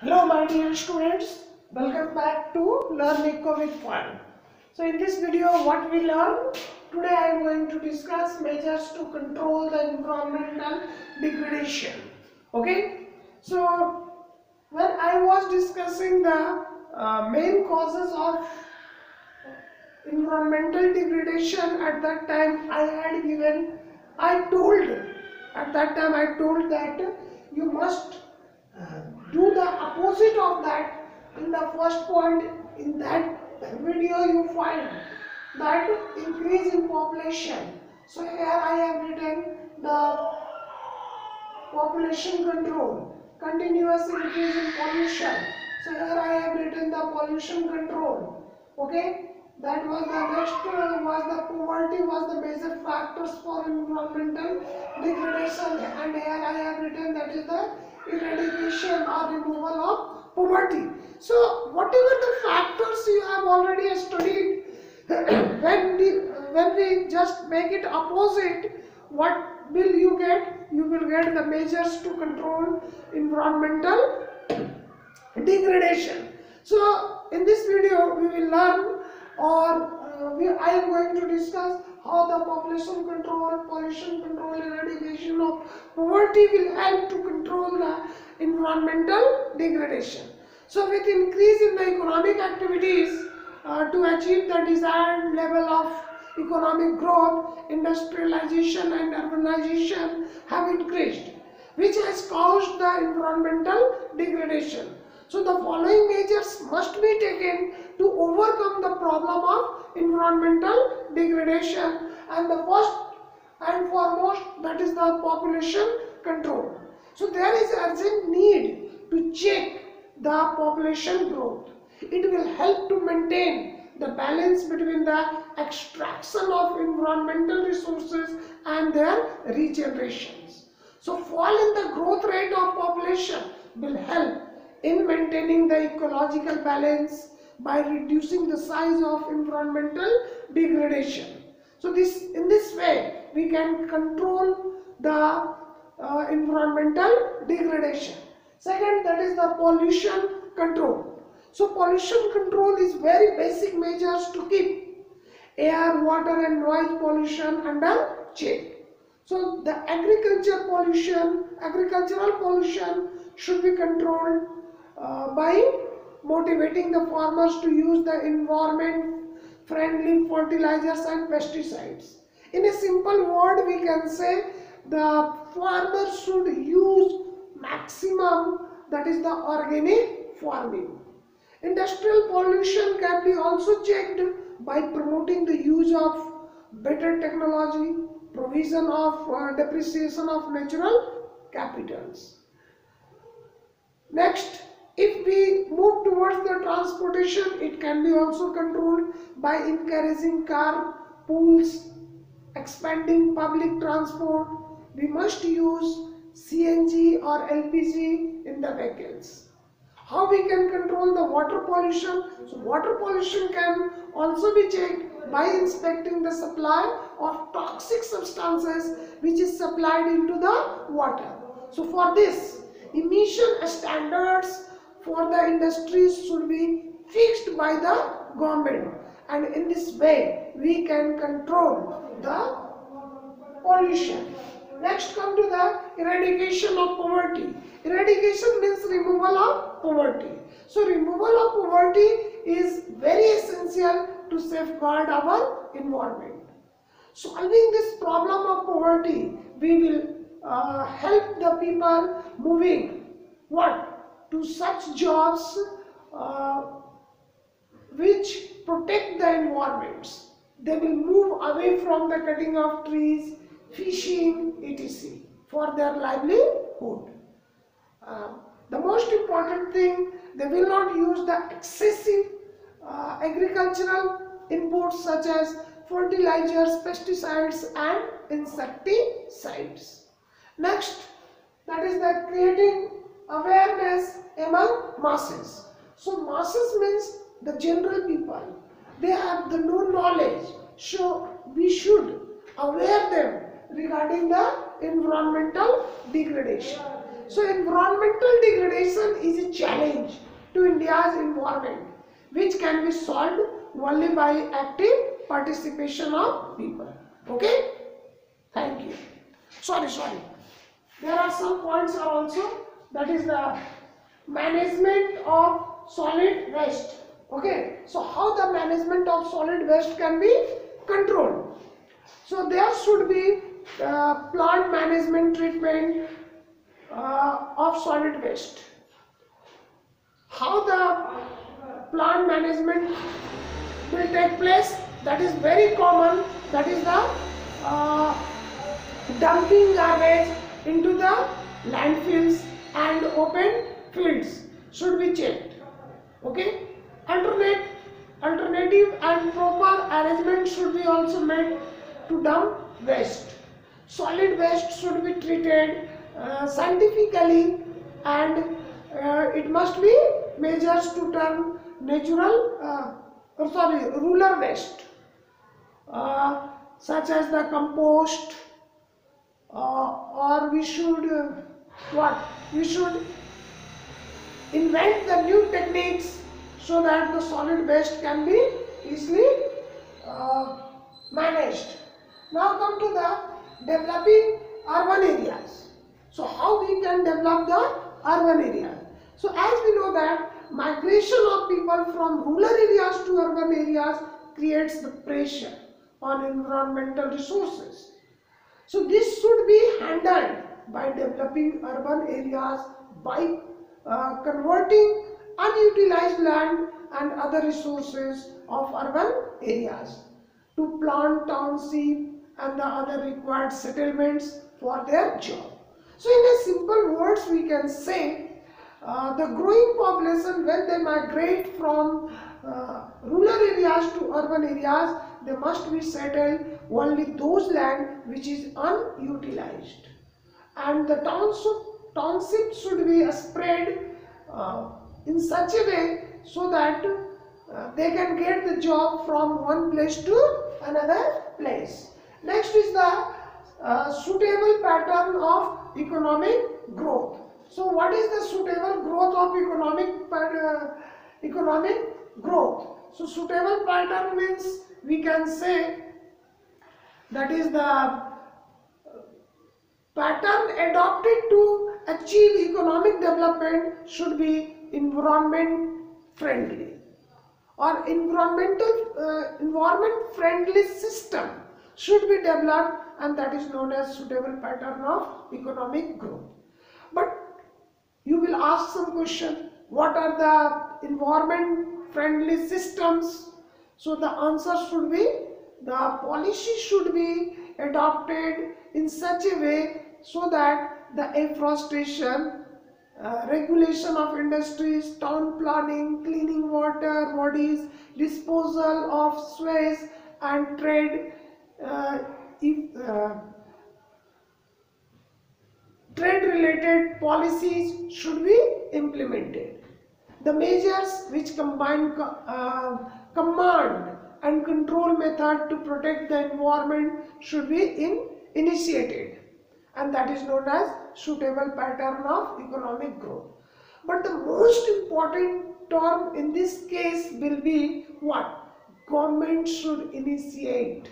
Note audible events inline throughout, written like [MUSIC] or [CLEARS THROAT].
Hello my dear students, welcome back to Learn Eco with Fun. So in this video what we learn, today I am going to discuss measures to control the environmental degradation. Okay, so when I was discussing the uh, main causes of environmental degradation at that time I had given, I told, at that time I told that you must uh, do the opposite of that. In the first point in that video you find that increase in population. So here i have written the population control continuous increase in pollution. So here i have written the pollution control. Okay? That was the next was the poverty was the major factors for environmental degradation. And here i have written that is the eradication or removal of poverty. So whatever the factors you have already studied, [CLEARS THROAT] when we, when we just make it opposite, what will you get? You will get the measures to control environmental degradation. So in this video we will learn or we, I am going to discuss how the population control, pollution control, eradication of poverty will help to control the environmental degradation. So with increase in the economic activities uh, to achieve the desired level of economic growth, industrialization and urbanization have increased which has caused the environmental degradation. So the following measures must be taken to overcome the problem of environmental degradation and the first and foremost that is the population control. So there is urgent need to check the population growth. It will help to maintain the balance between the extraction of environmental resources and their regenerations. So fall in the growth rate of population will help in maintaining the ecological balance by reducing the size of environmental degradation. So this in this way we can control the uh, environmental degradation. Second that is the pollution control. So pollution control is very basic measures to keep air, water and noise pollution under check. So the agriculture pollution, agricultural pollution should be controlled uh, by motivating the farmers to use the environment friendly fertilizers and pesticides. In a simple word we can say the farmers should use maximum that is the organic farming. Industrial pollution can be also checked by promoting the use of better technology, provision of uh, depreciation of natural capitals. Next, if we move towards the transportation, it can be also controlled by encouraging car pools, expanding public transport. We must use CNG or LPG in the vehicles. How we can control the water pollution? So water pollution can also be checked by inspecting the supply of toxic substances which is supplied into the water. So for this, emission standards industries should be fixed by the government and in this way we can control the pollution. Next come to the eradication of poverty. Eradication means removal of poverty. So removal of poverty is very essential to safeguard our environment. Solving this problem of poverty, we will uh, help the people moving what to such jobs uh, which protect the environments. They will move away from the cutting of trees, fishing, etc. for their livelihood. Uh, the most important thing, they will not use the excessive uh, agricultural inputs such as fertilizers, pesticides and insecticides. Next, that is the creating awareness among masses. So masses means the general people. They have the no knowledge. So we should aware them regarding the environmental degradation. So environmental degradation is a challenge to India's environment which can be solved only by active participation of people. Okay? Thank you. Sorry, sorry. There are some points also that is the management of solid waste. Okay? So how the management of solid waste can be controlled? So there should be uh, plant management treatment uh, of solid waste. How the plant management will take place that is very common that is the uh, dumping garbage into the landfills and open fields should be checked. Okay? Alternate alternative and proper arrangement should be also made to dump waste. Solid waste should be treated uh, scientifically and uh, it must be measures to turn natural uh, oh, sorry rural waste uh, such as the compost uh, or we should uh, what? We should invent the new techniques so that the solid waste can be easily uh, managed. Now come to the developing urban areas. So how we can develop the urban areas so as we know that migration of people from rural areas to urban areas creates the pressure on environmental resources. So this should be handled by developing urban areas by uh, converting unutilized land and other resources of urban areas to plant township and the other required settlements for their job. So in a simple words we can say uh, the growing population when they migrate from uh, rural areas to urban areas they must be settled only those land which is unutilized and the township, township should be spread uh, in such a way so that uh, they can get the job from one place to another place. Next is the uh, suitable pattern of economic growth. So what is the suitable growth of economic uh, economic growth? So suitable pattern means we can say that is the pattern adopted to achieve economic development should be environment friendly or environmental uh, environment friendly system should be developed and that is known as suitable pattern of economic growth. But you will ask some question what are the environment friendly systems so the answer should be the policy should be adopted in such a way so that the afforestation uh, regulation of industries, town planning, cleaning water bodies, disposal of waste and trade uh, if, uh, trade related policies should be implemented. The measures which combine uh, command and control method to protect the environment should be in, initiated and that is known as suitable pattern of economic growth. But the most important term in this case will be what? Government should initiate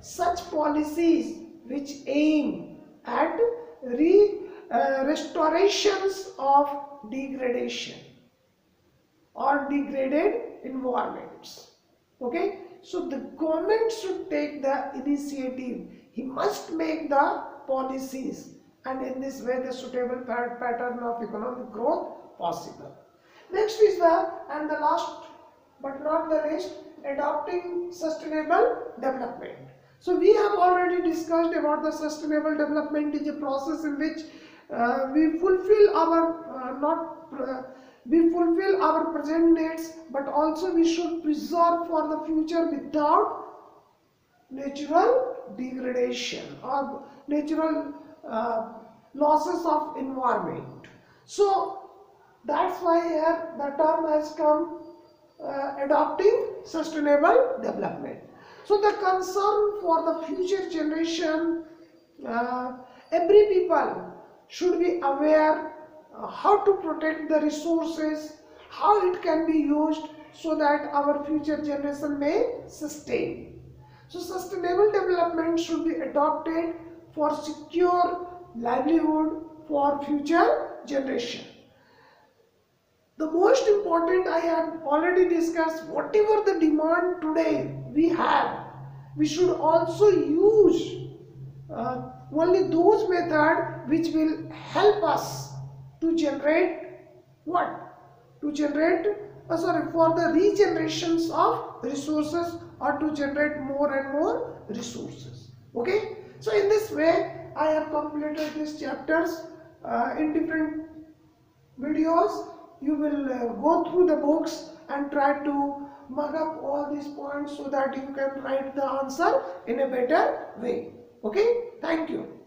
such policies which aim at re, uh, restorations of degradation or degraded environments. Okay, so the government should take the initiative. He must make the policies and in this way the suitable pattern of economic growth possible. Next is the and the last but not the least adopting sustainable development. So we have already discussed about the sustainable development is a process in which uh, we fulfill our uh, not uh, we fulfill our present needs but also we should preserve for the future without natural degradation or natural uh, losses of environment. So that's why here the term has come uh, adopting sustainable development. So the concern for the future generation, uh, every people should be aware uh, how to protect the resources, how it can be used so that our future generation may sustain. So sustainable development should be adopted for secure livelihood for future generation. The most important I have already discussed whatever the demand today we have we should also use uh, only those methods which will help us to generate what? To generate, uh, sorry, for the regenerations of resources or to generate more and more resources. Okay? So in this way, I have completed these chapters uh, in different videos. You will uh, go through the books and try to mug up all these points so that you can write the answer in a better way. Okay? Thank you.